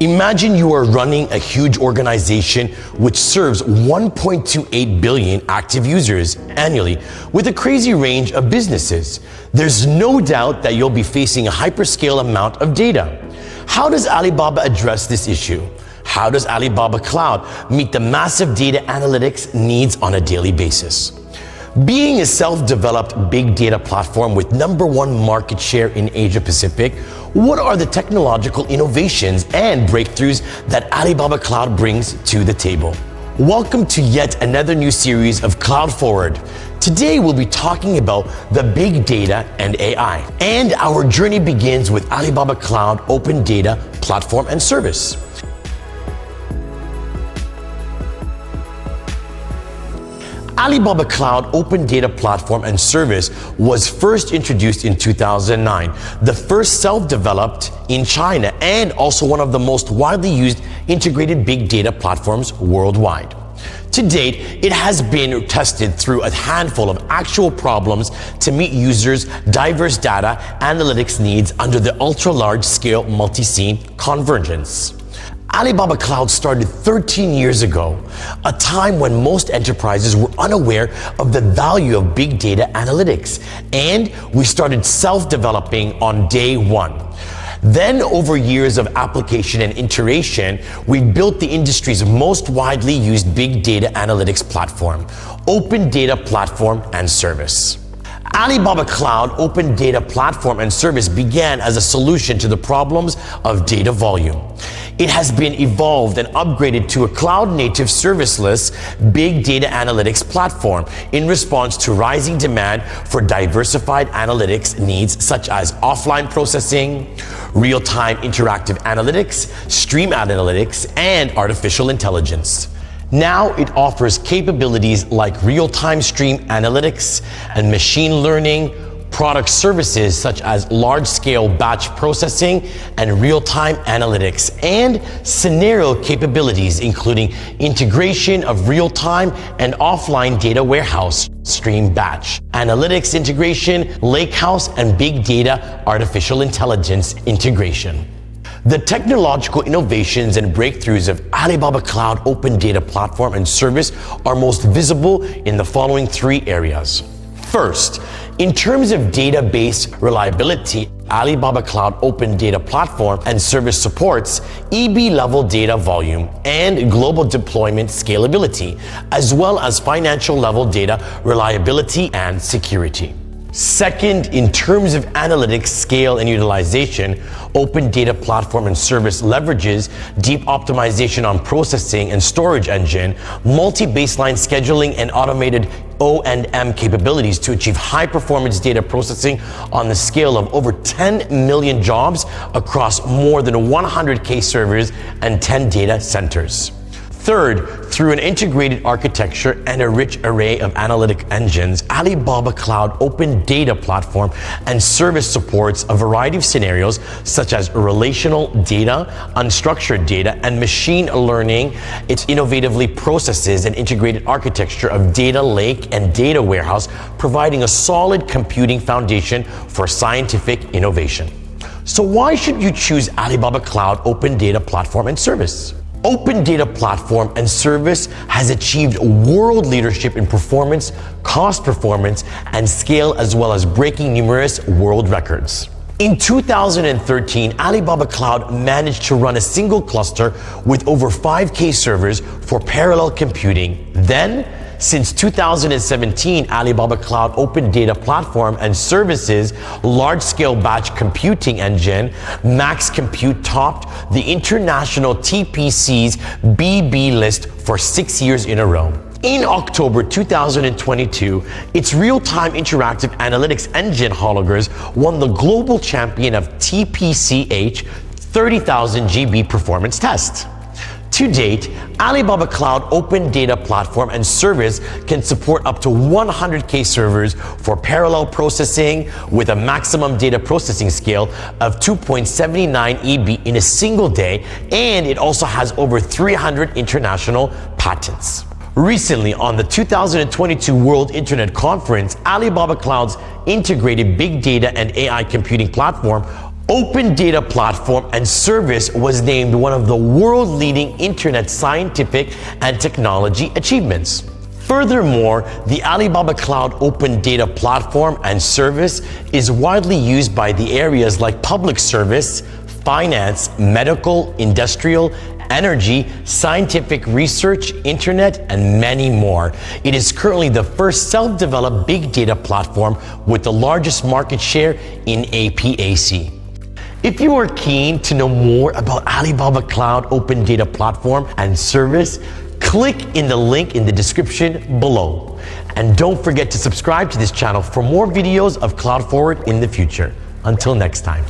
Imagine you are running a huge organization which serves 1.28 billion active users annually with a crazy range of businesses. There's no doubt that you'll be facing a hyperscale amount of data. How does Alibaba address this issue? How does Alibaba Cloud meet the massive data analytics needs on a daily basis? Being a self-developed big data platform with number one market share in Asia Pacific, what are the technological innovations and breakthroughs that Alibaba Cloud brings to the table? Welcome to yet another new series of Cloud Forward. Today we'll be talking about the big data and AI. And our journey begins with Alibaba Cloud Open Data Platform and Service. Alibaba Cloud Open Data Platform and Service was first introduced in 2009, the first self-developed in China and also one of the most widely used integrated big data platforms worldwide. To date, it has been tested through a handful of actual problems to meet users' diverse data analytics needs under the ultra-large scale multi-scene convergence. Alibaba Cloud started 13 years ago, a time when most enterprises were unaware of the value of big data analytics, and we started self-developing on day one. Then, over years of application and iteration, we built the industry's most widely used big data analytics platform, Open Data Platform and Service. Alibaba Cloud Open Data Platform and Service began as a solution to the problems of data volume. It has been evolved and upgraded to a cloud native serviceless big data analytics platform in response to rising demand for diversified analytics needs such as offline processing, real time interactive analytics, stream analytics, and artificial intelligence. Now it offers capabilities like real time stream analytics and machine learning product services such as large-scale batch processing and real-time analytics, and scenario capabilities including integration of real-time and offline data warehouse, stream batch, analytics integration, lakehouse, and big data artificial intelligence integration. The technological innovations and breakthroughs of Alibaba Cloud Open Data Platform and Service are most visible in the following three areas. First, in terms of database reliability, Alibaba Cloud Open Data Platform and Service supports EB level data volume and global deployment scalability, as well as financial level data reliability and security. Second, in terms of analytics scale and utilization, Open Data Platform and Service leverages deep optimization on processing and storage engine, multi-baseline scheduling and automated O&M capabilities to achieve high performance data processing on the scale of over 10 million jobs across more than 100k servers and 10 data centers. Third, through an integrated architecture and a rich array of analytic engines, Alibaba Cloud Open Data Platform and Service supports a variety of scenarios such as relational data, unstructured data, and machine learning. It innovatively processes an integrated architecture of data lake and data warehouse, providing a solid computing foundation for scientific innovation. So why should you choose Alibaba Cloud Open Data Platform and Service? Open Data Platform and Service has achieved world leadership in performance, cost performance, and scale, as well as breaking numerous world records. In 2013, Alibaba Cloud managed to run a single cluster with over 5K servers for parallel computing. Then, since 2017, Alibaba Cloud Open Data Platform and Services large-scale batch computing engine, MaxCompute topped the international TPCx-BB list for six years in a row. In October 2022, its real-time interactive analytics engine Hologres won the global champion of TPCH 30,000 GB performance test. To date, Alibaba Cloud Open Data Platform and Service can support up to 100K servers for parallel processing with a maximum data processing scale of 2.79 EB in a single day, and it also has over 300 international patents. Recently, on the 2022 World Internet Conference, Alibaba Cloud's integrated big data and AI computing platform Open Data Platform and Service was named one of the world leading internet scientific and technology achievements. Furthermore, the Alibaba Cloud Open Data Platform and Service is widely used by the areas like public service, finance, medical, industrial, energy, scientific research, internet, and many more. It is currently the first self-developed big data platform with the largest market share in APAC. If you are keen to know more about Alibaba Cloud Open Data Platform and Service, click in the link in the description below. And don't forget to subscribe to this channel for more videos of Cloud Forward in the future. Until next time.